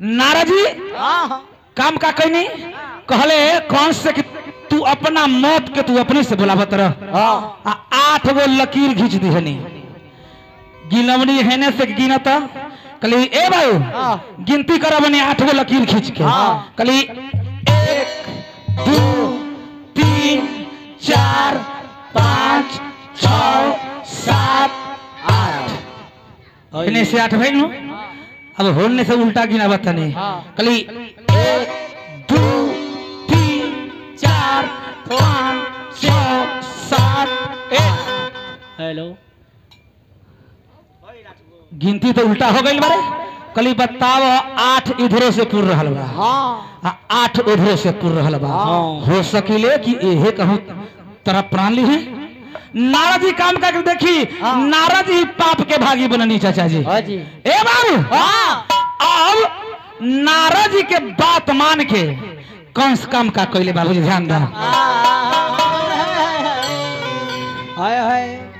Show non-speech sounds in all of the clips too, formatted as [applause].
नारद जी हाँ हाँ। काम का कहनी कहले कौन से कि तू अपना मौत के तू अपने से बुलावत रह? हाँ। आठ गो लकीर खींच दिहनी गिनवनी हेने से गिनत कली ए भाई। गिनती करबनी आठ गो लकीर खींच के। कली एक दो तीन चार पाँच छ सात आठ। हेने से आठ भाई नु। अब होने से उल्टा गिना बताने हाँ। कली एक दो तीन चार पाँच छ सात एक। हेलो। गिनती तो उल्टा हो गई बारे। कली बताओ आठ इधरों से पूर रहल बा। हाँ। आठ उधरों से पूर रहल बा। हाँ। हो सकिले कि एहे कहूँ तरह प्राण है? नारद जी काम करके देखी हाँ। नारद जी पाप के भागी बननी चाचा जी। हाँ ए बाबू हाँ। अब नारद जी के बात मान के कौन से काम का कैले बाबूजी ध्यान दा।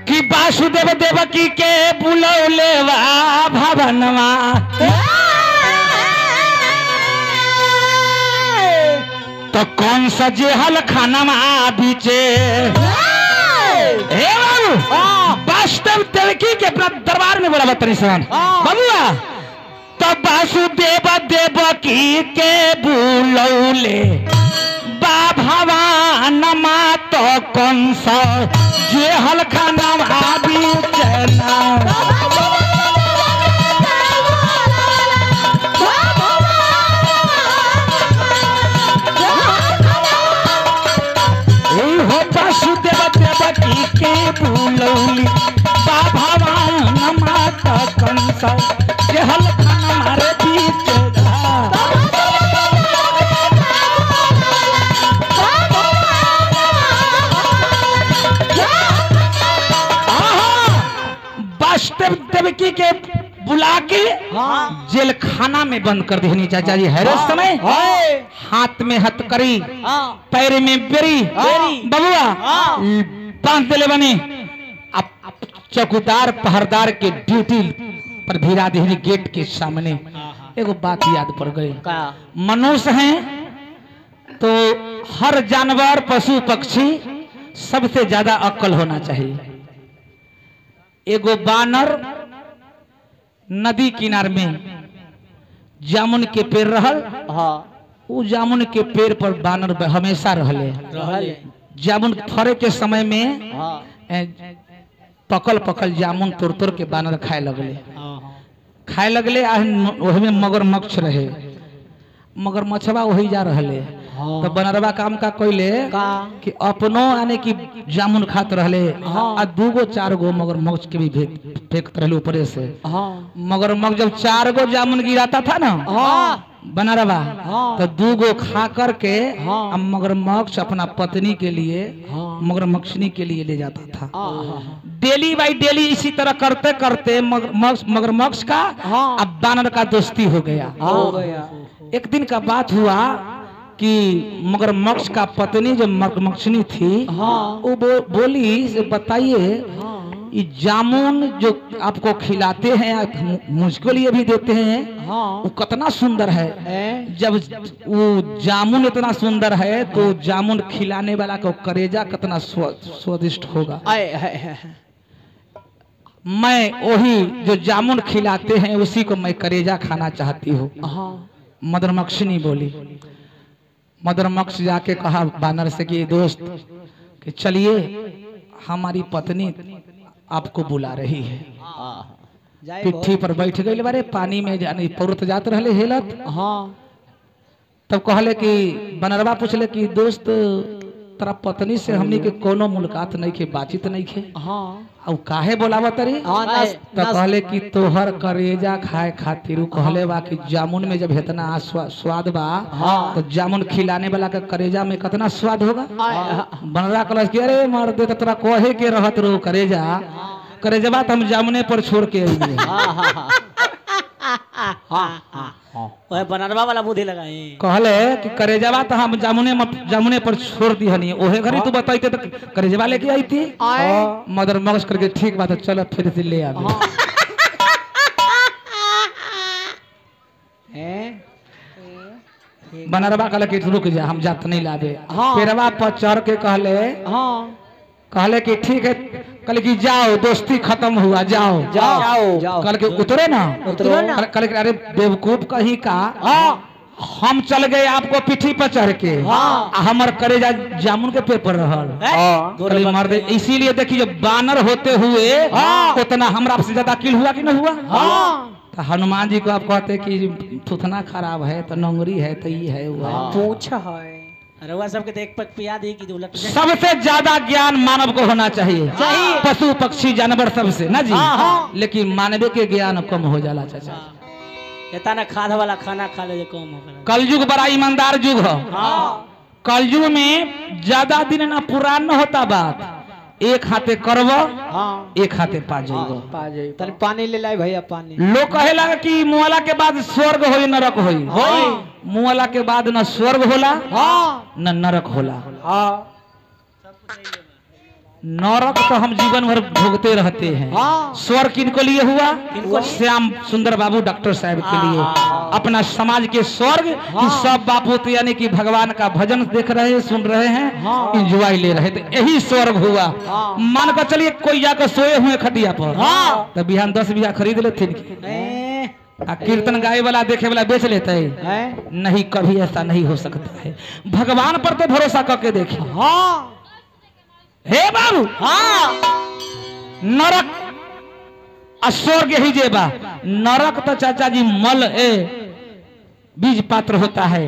कि वासुदेव देवकी के बुलौले भवनवा। तो कौन सा जेहल खाना बीचे हे। वास्तव देवकी के दरबार में बोला बतरी सन हाँ। बबुआ तो वासुदेव देवकी के बुलौले बा भवानमा तो कौन सा जेहल खाना आबी हो देवकी के बुलौली तो जेहल मारे वास्तव देवकी के बुला के हाँ। जेल खाना में बंद कर देनी चाचा जी हर समय? हाय हाथ में हथकड़ी हाँ। पैर में बेरी बेरी। बबुआ बाँध देले बनी। अब चौकीदार पहरदार के ड्यूटी पर भिरा देहनी गेट के सामने एगो बात याद पड़ गई। मनुष्य हैं तो हर जानवर पशु पक्षी सबसे ज़्यादा अक्ल होना चाहिए। एगो बानर नदी किनार में जामुन के पेड़ रहल हाँ। उ जामुन के पेड़ पर बानर हमेशा रहले। रहल। जामुन फरे के समय में हाँ। पकल पकल जामुन तोड़ तोड़ के बानर खाए लगले। खाए लगले आ न- ओही में मगरमच्छ रहे मगरमच्छवा वही जा रहले। हाँ। तो बनरवा काम का कोइले का? कि अपनो यानी कि जामुन खात रहले हाँ। आ दूगो चार गो मगर मगरमच्छ के भी फेंक फेंकत रहले ऊपरे से। हाँ। मगरमच्छ जब चार गो जामुन गिराता था ना बनरवा हाँ। तो दूगो खा करके हाँ। मगरमच्छ अपना पत्नी के लिए हाँ। मगरमच्छनी के लिए ले जाता था हाँ डेली बाई डेली इसी तरह करते करते मगरमच्छ का हाँ। अब बानर का दोस्ती हो गया एक दिन का बात हुआ कि मगरमच्छ का पत्नी जो मगरमच्छनी थी हाँ वो बो, बोली बताइए हाँ ये जामुन जो आपको खिलाते हैं आप मुझको लिए भी देते हैं वो हाँ कितना सुंदर है। जब वो जामुन इतना सुंदर है तो जामुन खिलाने वाला को करेजा कितना स्वादिष्ट होगा। आए। मैं वही जो जामुन खिलाते हैं उसी को मैं करेजा खाना चाहती हूँ। हाँ। मदरमक्षिनी बोली। मदरमक्ष जाके कहा बानर से कि दोस्त कि चलिए हमारी पत्नी आपको बुला रही है। हाँ। पिट्ठी पर बैठ गई बारे पानी में जाने पौरत जात रहले हेलत। हाँ। तब कहले कि बनरवा पूछले कि दोस्त तेरा पत्नी से हमनी के कोनो मुलाकात नहीं के बातचीत नहीं के हाँ। और काहे बोलावा तरी? हाँ तो कहले कि तोहर करेजा खाए खातिर कहले बा कि जामुन में जब इतना स्वाद बा हाँ। तो जामुन खिलाने वाला के करेजा में कितना स्वाद होगा? बनरा कलश के अरे मर दे तो तोरा कहे के रहत रो करेजा। करेजबा तो हम जामुने पर छोड़ के हाँ हाँ हाँ। हाँ हाँ। वह बनरवा वाला बुद्धि लगाए। कहले कि करेजबा तो हम जामुने जामुने पर छोड़ दी हनी ओहे घरी तू बताइते तो करेजबा लेके आई थी? आए। मदर मगज करके ठीक बात है चलो फिर से ले आवे। [laughs] हैं। बनरवा कहले कि रुक जा हम जात नहीं लावे। हाँ। पेरवा पर चढ़ के कहले हाँ। कहले कि ठीक है कहले कि जाओ दोस्ती खत्म हुआ जाओ। जाओ जाओ। कहले कि उतरे ना? उतरो। ना। कहले कि अरे बेवकूफ़ कहीं का? हाँ। हम चल गए आपको पीठी पर चढ़ के। हमार आ हमर करेजा जामुन के पेपर रहल। हाँ? मर दे इसीलिए देखिए बानर होते हुए हाँ। उतना हमरा से ज़्यादा किल हुआ कि नहीं हुआ? हाँ। तो हनुमान जी को आप कहते कि थुथना खराब है तो नंगरी है तो ये है वो है। पूछ है। रउआ सबके देख पक पिया दी कि उलट सबसे ज़्यादा ज्ञान मानव को होना चाहिए। चाहिए। पशु पक्षी जानवर सबसे ना जी? हाँ, हाँ। लेकिन मानव के ज्ञान कम हो जाला चाचा। इतना ना खाद वाला खाना खा ले कम हो कल कलयुग बड़ा ईमानदार युग है। हाँ। कलयुग में ज़्यादा दिन ना पुरान न होता बात। एक हाथे करब हाँ। एक हाथे पा पा पानी ले लाए भैया पानी। लोग कहेला कि मुआला के बाद स्वर्ग हो नरक हो। होई। मुआला के बाद न स्वर्ग होला हाँ। न नरक होला। हाँ। नरक तो हम जीवन भर भोगते रहते हैं हाँ स्वर्ग किनको लिए हुआ किनको? श्याम सुंदर बाबू डॉक्टर साहब के लिए हाँ। अपना समाज के स्वर्ग हाँ। सब बापू तो यानी कि भगवान का भजन देख रहे हैं सुन रहे हैं हाँ। इंजॉय ले रहे थे यही स्वर्ग हुआ हाँ। मान कर चलिए कोई जाकर सोए हुए खटिया पर हाँ। तो बिहान दस बीघा खरीद लेते आ कीर्तन गाए वाला देखे वाला बेच लेते हैं? नहीं कभी ऐसा नहीं हो सकता है भगवान पर तो भरोसा करके देखे हाँ हे बाबू! हाँ। नरक स्वर्ग ही जेबा। नरक तो चाचा जी मल ए बीज पात्र होता है।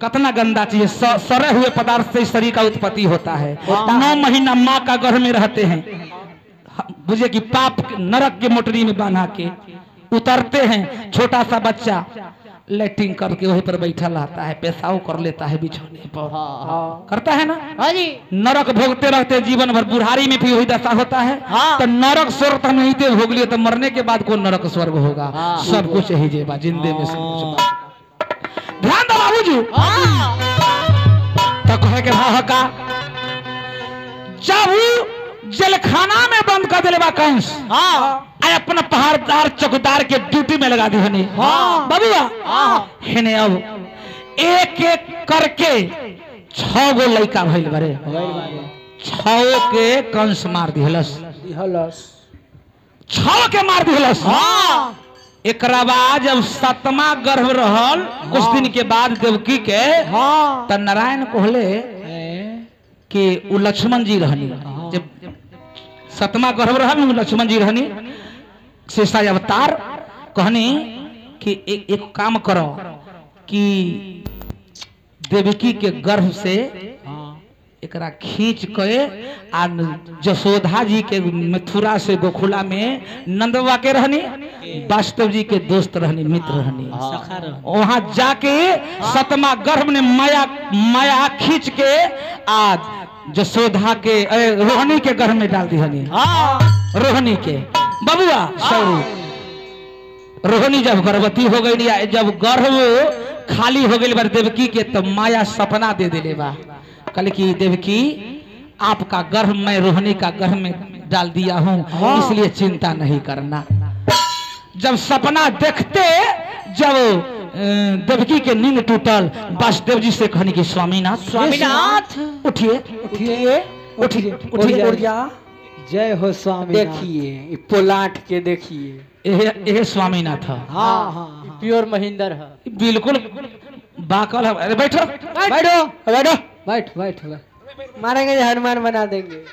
कितना गंदा चीज़ स- सड़े हुए पदार्थ से शरीर का उत्पत्ति होता है। हाँ। नौ महीना माँ का गर्भ में रहते हैं। बुझे कि पाप नरक के मोटरी में बांधा के उतरते हैं। छोटा सा बच्चा लेटिंग करके वहीं पर बैठा रहता है पेशाब कर लेता है बिछौने पर। हाँ करता है ना? हाँ जी। नरक भोगते रहते जीवन भर बुढ़ारी में भी वही दशा होता है। हाँ। तो नरक स्वर्ग तो नहीं थे भोग लिए तो मरने के बाद कौन नरक स्वर्ग होगा? हाँ। सब कुछ यही जेबा जिंदे में सब कुछ ध्यान दो बाबूजी। हाँ। तो कहे के भाव का? जब जलखाना में बंद कर दिले बा कंस। हाँ। अपना पहाड़दार चौकीदार के ड्यूटी में लगा दी हनी। हाँ। बबुआ हाँ। हेने अब एक एक करके छह गो लड़का भइल बरे। छो के कंस मार दिहलस। हलस छो के मार दिहलस। हाँ। एकरा बाद जब सतमा गर्भ रहल कुछ हाँ। दिन के बाद देवकी के हाँ। त नारायण कहले कि उ लक्ष्मण जी रहनी। हाँ। सतमा गर्भ उ लक्ष्मण जी रहनी शेषा अवतार कहनी कि एक, एक काम करो कि देवकी के गर्भ से हाँ एकरा खींच के आ जसोधा जी के मथुरा से गोखुला में नंदवा के रहनी वास्तव जी के दोस्त रहनी मित्र रहनी। रह वहाँ जाके सतमा गर्भ ने माया माया खींच के आज जसोधा के रोहिणी के गर्भ में डाल दी हनी। हाँ। रोहिणी के। बबुआ सॉरी। रोहिणी जब गर्भवती हो गई या जब गर्भ खाली हो गई बार देवकी के तो माया सपना दे दिले बा। कल की देवकी आपका गर्भ मैं रोहिणी का गर्भ में डाल दिया हूँ हाँ। इसलिए चिंता नहीं करना। जब सपना देखते जब देवकी के नींद टूटल। वासुदेव जी से कहनी कि स्वामीनाथ स्वामीनाथ! उठिए उठिए उठिए। उठिए जा जय हो स्वामी देखिए पोलाट के देखिए। एहे स्वामीनाथ है। हाँ हाँ प्योर महेंद्र है। बिल्कुल। बाकल है। अरे बैठो। बैठो। बैठो बैठ बैठ। मारेंगे हनुमान बना देंगे।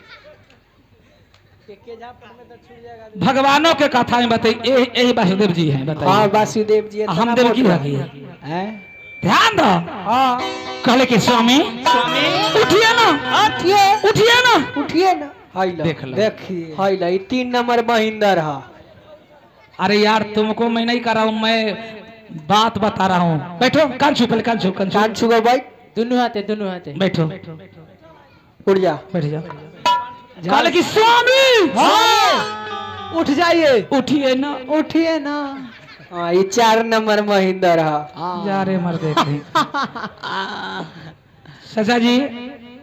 भगवानों के कथा में बताइए। यही वासुदेव जी हैं हाँ बताइए वासुदेव जी हम देव की लगी है? ध्यान दो। हाँ। कहले कि स्वामी स्वामी। उठिए ना। उठिए। उठिए ना। उठिए ना। देख लो। देखिए। हाइला ये तीन नंबर महिंदर हा अरे यार तुमको मैं नहीं कर रहा हूँ मैं बात बता रहा हूँ। बैठो। कान छू पहले कान छू कान छू कान बैठ दोनों हाथे दोनों हाथे बैठो। उठ जा। बैठ जाओ कहले कि स्वामी! हाँ। उठ जाइए। उठिए ना। उठिए ना। हाँ ये चार नंबर महेंद्र है। जा रे मर देख चाचा जी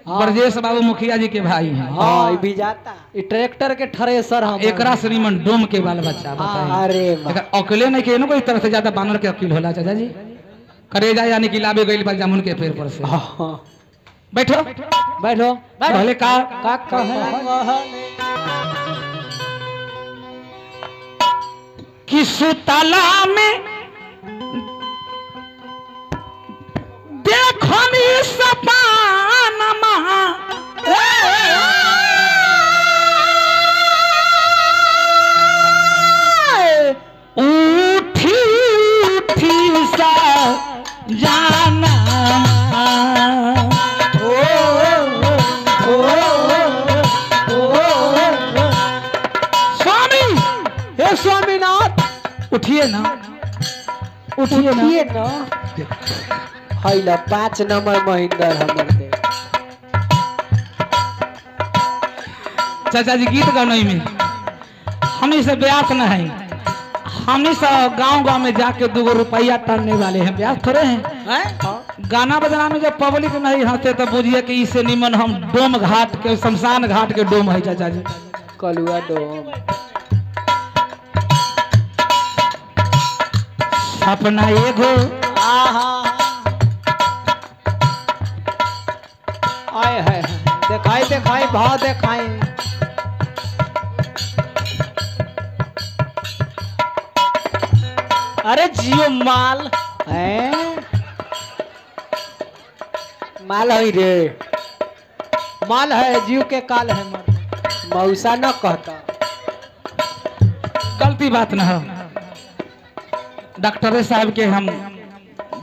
ब्रजेश बाबू मुखिया जी के भाई हैं। हाँ ये भी जाता। ये ट्रैक्टर के थ्रेसर हम। एकरा श्रीमन डोम के बाल बच्चा बताइए अरे। अकेले नहीं के ना कोई तरह से ज़्यादा बानर के अकील होला चाचा जी? करेजा यानी कि लाबे गइल बा जामुन के पेड़ पर से। हाँ। बैठो। बैठो पहले का का कहे कि सुतला में देखनी सपानमा उठी उठी सा जाना उठिए ना। उठिए ना। ये ना। हैला पाँच नंबर महेंद्र हमर दे चाचा जी गीत गाने में हमी से ब्यास न है हमी सब गाँव गाँव में जाके दो रुपया टालने वाले हैं। ब्यास थोड़े हैं। हैं? गाना बजाना में जब पब्लिक नहीं हँसते तो बुझिए कि इससे निमन हम डोम घाट के शमशान घाट के डोम है चाचा जी। कलुआ डोम। सपना एगो। आहा। आए है देखाई देखाई भाव देखाई। अरे जियो माल। हैं? माल है रे। माल है जियो के काल है मर मौसा न कहता। गलती बात न हो। डॉक्टर साहब के हम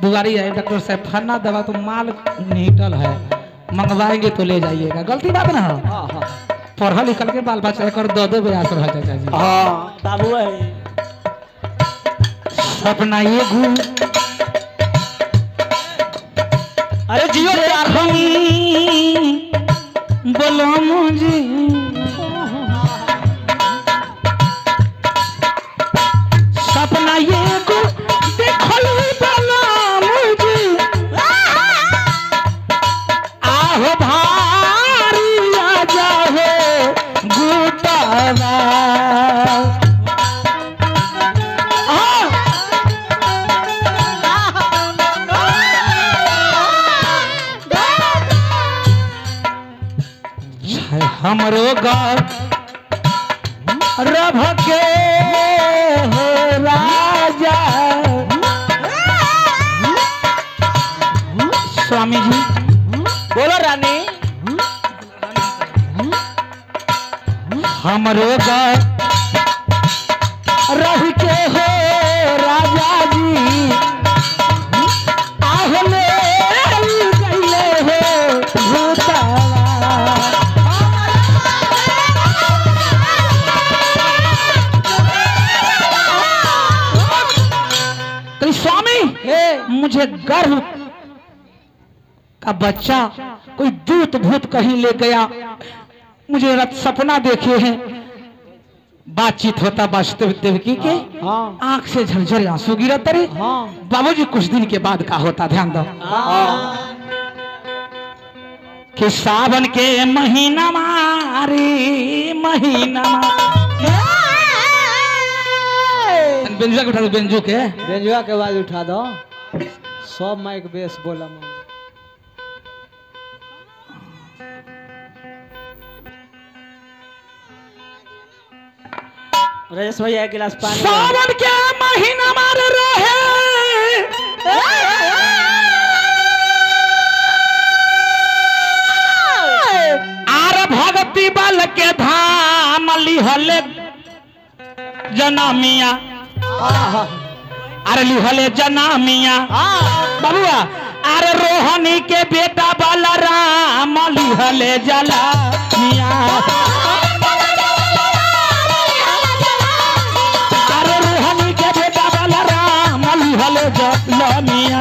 दुआरी आए डॉक्टर साहब फन्ना दवा तो माल निटल है। मंगवाएँगे तो ले जाइएगा। गलती बात ना। हो हाँ। हाँ पढ़ल लिखल के बाल बच्चा कर दो दो ब्यास रह चाचा। जी हाँ बाबू है सपना ये घू अरे जियो बोलो मुझे। छै रभ के राजा। स्वामी जी बोलो रानी। हमरो घर का बच्चा कोई दूत भूत कहीं ले गया। मुझे रात सपना देखे हैं। बातचीत होता वास्तव देवकी के। हाँ। आँख से झरझर आँसू गिरत रे हाँ। बाबूजी कुछ दिन के बाद का होता ध्यान दो। हाँ। कि सावन के महीना मारे महीना बेंजुआ के उठा दो बेंजू के। बेंजुआ के आवाज़ उठा दो। सब माइक बेस बोला। मम्मी राजेश भैया एक गिलास पानी सावन के महीना मार रहे बल के धाम लिहले जनमिया अरे लिहले जनमिया बबुआ अरे रोहनी के बेटा बलराम लिहले जला मिया। अरे रोहनी के बेटा बलराम लिहले जला मिया।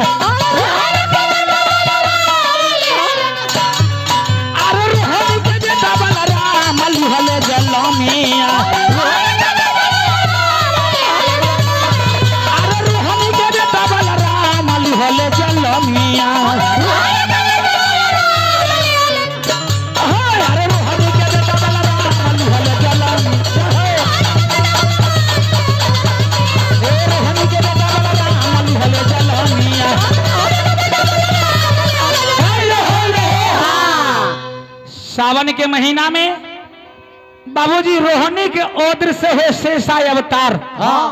सावन के महीना में बाबूजी रोहनी के ओद्र से है शेषा अवतार। हाँ।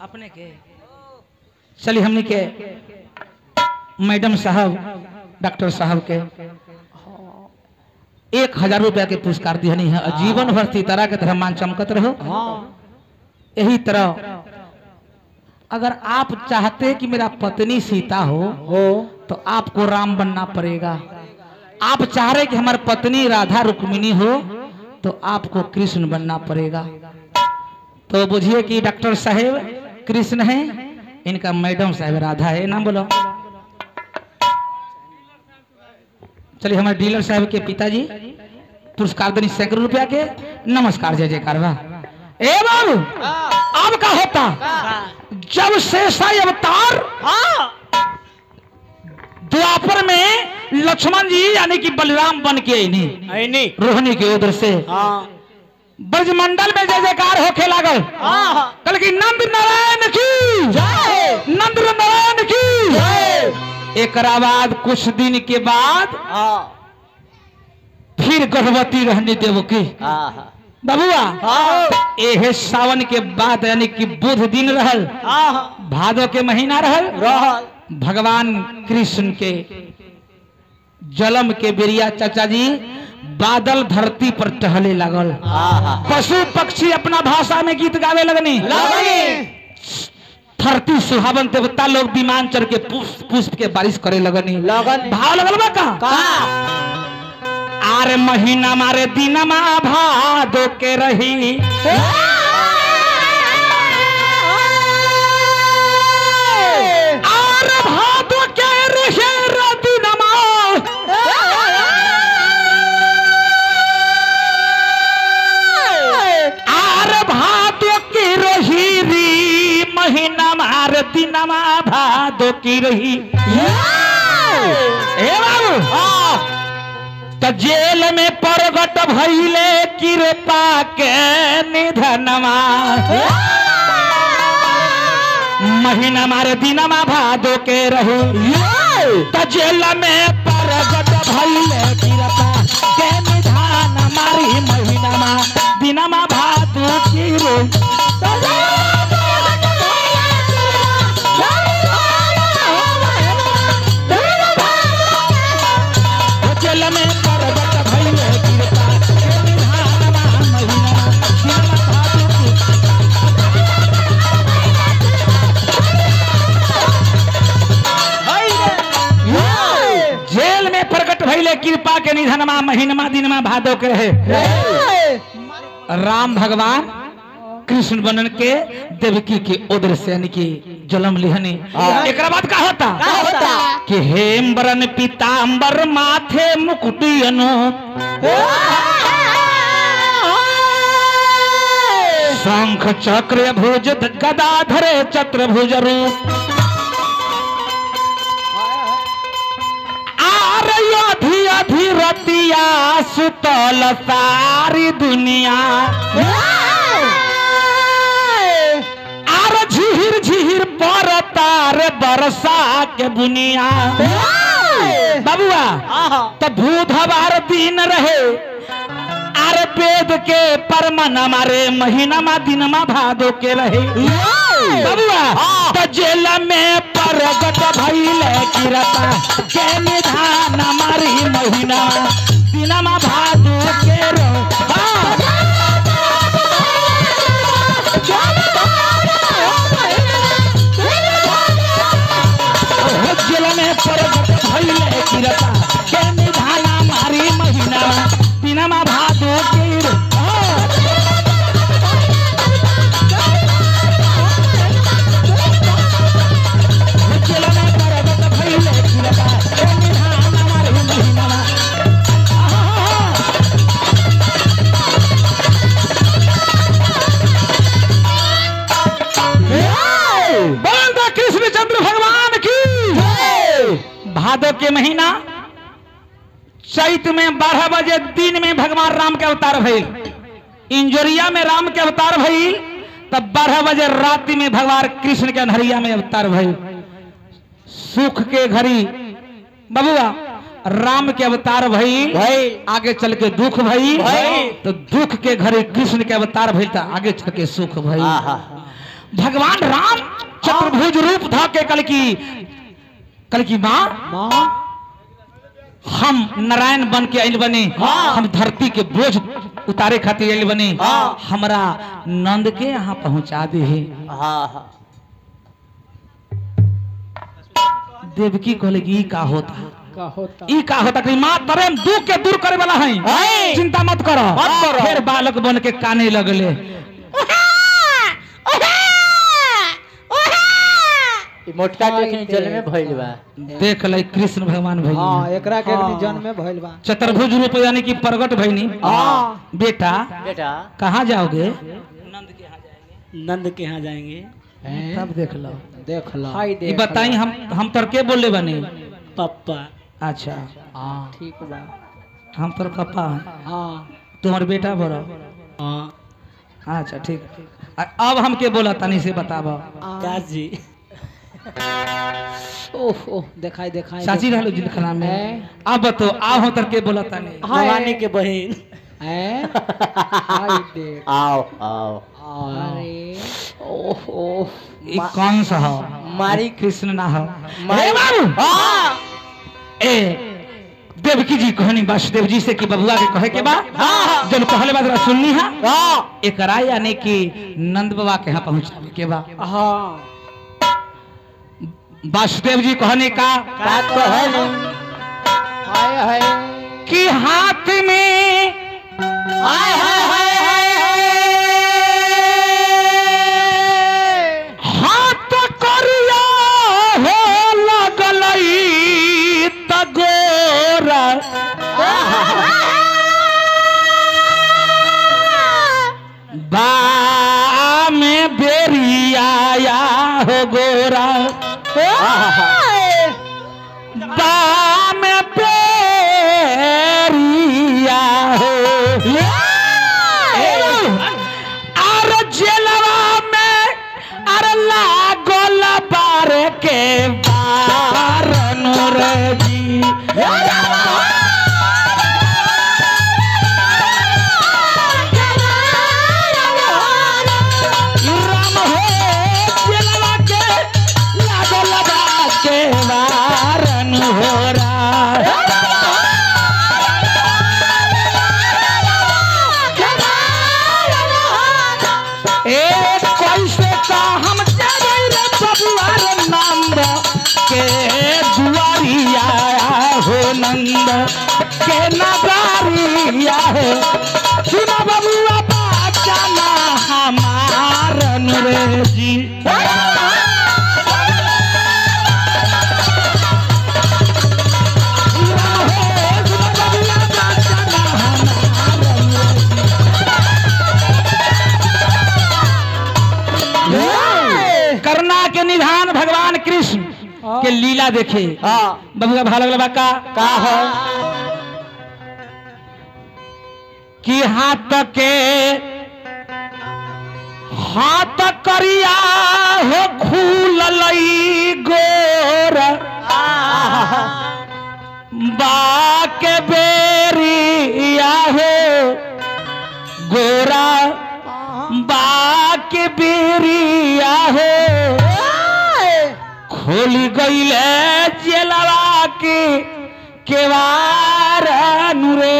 अपने के। चलिए हमने के मैडम साहब डॉक्टर साहब के। एक हज़ार रुपया के पुरस्कार दिया नहीं है। जीवन भर सितारा के तरह मान चमकत रहो। हाँ। यही तरह अगर आप चाहते कि मेरा पत्नी सीता हो हो। तो आपको राम बनना पड़ेगा। आप चाह रहे कि हमारी पत्नी राधा रुक्मिणी हो तो आपको कृष्ण बनना पड़ेगा। तो बुझिए कि डॉक्टर साहेब कृष्ण है? इनका मैडम साहेब राधा है। नाम बोलो। चलिए हमारे डीलर साहब के पिताजी पुरस्कार देनी सैकड़ों रुपया के। नमस्कार जय जयकार। वाह। ए बाबू अब का होता। जब शेषा अवतार द्वापर में लक्ष्मण जी यानी कि बलराम बन के आईनी रोहिणी के उधर से। हाँ। ब्रजमंडल में जय जयकार होके लागल। हाँ कल की नंद नारायण की। नंद नारायण की। एकरा बाद कुछ दिन के बाद हाँ। फिर गर्भवती रहने देव की। हाँ बबुआ हाँ। एहे सावन के बाद यानी कि बुध दिन रहल। हाँ भादो के महीना रहल। रहल। भगवान कृष्ण के जलम के बेरिया चाचा जी बादल धरती पर टहले लगल। पशु पक्षी अपना भाषा में गीत गावे लगनी। धरती सुहावन देवता लोग विमान चढ़ के पुष्प पुष्प के बारिश करे लगनी। लगन। भाव लगल बा का? का? आरे महीना मारे दिनमा भादो के रही। दिनमा भादो की रही। ए बाबू। तो जेल में प्रगट भैले कृपा के निधनमा महीना मारे दिनमा भादो के रही। तो जेल में कृपा के निधनमा महीनमा दिनमा भादो के रहे। राम भगवान कृष्ण बनन के देवकी के उदर से यानी कि जन्म लिहनी। एक बाद का होता? का होता? कि हेम्बरन पीताम्बर माथे मुकुटियनु शंख चक्र भुज गदाधरे चत्रभुज रूप। आर अधी अधी रतिया सुतल सारी दुनिया आर झिहिर झिहिर परतार बरसा के बुनिया। बबुआ तो भूधवार दिन रहे। आर वेद के परमन मा महीनमा दिनमा भादो के रहे। बबुआ तो जेल में प्रगट भइले किरता के निधान मारी महीना दिनमा भादो के अवतार भइल। इंजोरिया में राम के अवतार भइल तब बारह बजे राति में भगवान कृष्ण के अनहरिया में अवतार भइल। सुख के घड़ी। बबुआ राम के अवतार भई भाई आगे चल के दुख भई भई। तो दुख के घरे कृष्ण के अवतार भई था आगे चल के सुख भई भगवान राम चतुर्भुज रूप ध के कल की कल की माँ? माँ? हम नारायण बन के आइल बनी। हाँ। हम धरती के बोझ उतारे खातिर आइल बनी। हाँ। हमरा नंद के यहाँ पहुँचा दे। हाँ देवकी कहले कि का होता? का होता? ई का होता कि माँ तरे दुख के दूर करे वाला है। चिंता मत करो। मत करो। फिर बालक बन के काने लगले। मोटका के जल में भइल बा। देख ले कृष्ण भगवान हाँ भई एकरा के भी जन्म में भइल बा। चतुर्भुज रूप यानी कि प्रगट भईनी हाँ। बेटा बेटा कहाँ जाओगे? नंद के यहाँ जाएँगे। नंद के यहाँ जाएँगे। तब देख लो। देख लो ये बताई हम हम तर के बोले बने? पप्पा। अच्छा। हाँ ठीक बा। हम तर पप्पा हैं। हाँ। तुम्हारे बेटा बड़ा हाँ। अच्छा ठीक। अब हम के बोला तनी से बताबो। जी ओह ओह दिखाई दिखाई। चाची रहलो में अब तो आओ हम तर के बोला तनी भवानी के बहन। हैं? आओ आओ। अरे। ओह। ओह ई कौन सा हो? मारी कृष्ण ना हो। मारी- हे बाबू! हाँ। ए देवकी जी कहनी वासुदेव जी से कि बबुआ के कहे के बा? हाँ। जब कहले बात सुननी है हाँ। एकरा यानी कि नंद बाबा के यहाँ पहुंचावे के बा। हाँ। वासुदेव जी कहने का का कहल हाय हाय। कि हाथ में हाय हाय हाय हाय हाय। हाथ करिया हो लगलई त गोरा [laughs] बा में बेरिया हो गोरा। बा में हो। और जेलवा में अरे बार के बारन रे नंद के नगारिया है। सुन बबुआ बाचाना हमार रे जी। के लीला देखे। बाबू बबुआ लगल बा का का हो? कि हाथ के हाथ करिया हो खुललई गोर। खोली गईले जेलवा के केवार नुरे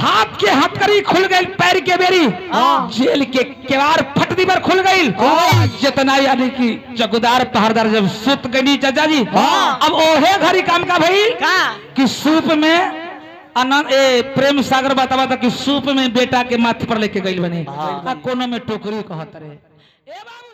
हाथ के हथकड़ी खुल गई पैर के बेरी। जेल के केवार फट दी पर खुल गई। जितना यानी कि चौकीदार पहरदार जब सुत गई चाचा जी अब ओहे घड़ी काम का भाई का? कि सूप में आनंद ए प्रेम सागर बतावा था कि सूप में बेटा के माथे पर लेके गई बने। आ कोनो में टोकरी कहत रहे। ए बाबू